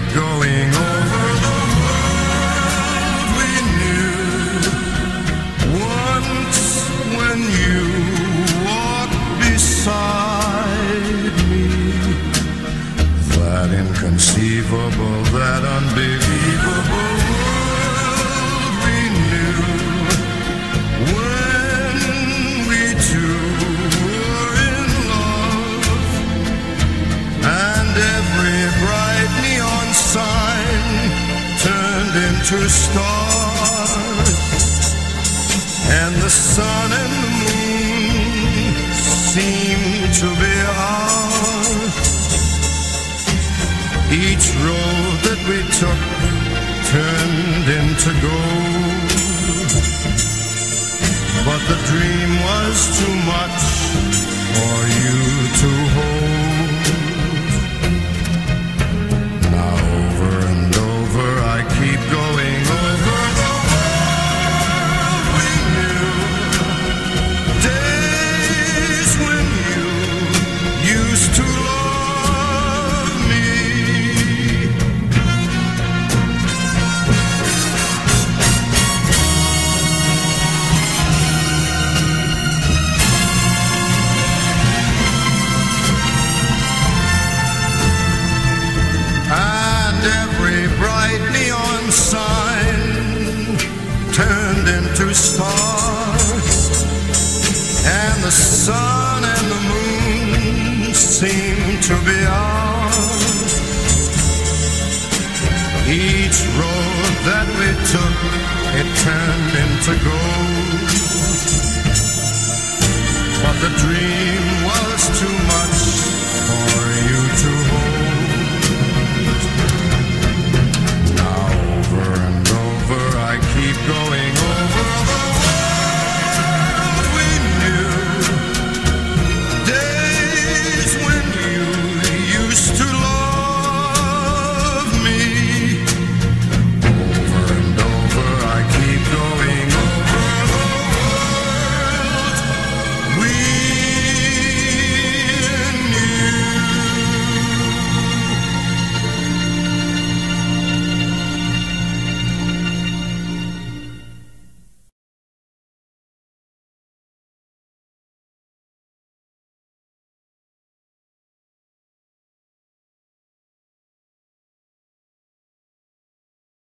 keep going over the world we knew once when you walked beside me. That inconceivable, that unbelievable. Into stars, and the sun and the moon seem to be ours. Each road that we took turned into gold, but the dream was too much into stars, and the sun and the moon seem to be ours. Each road that we took, it turned into gold, but the dream was too.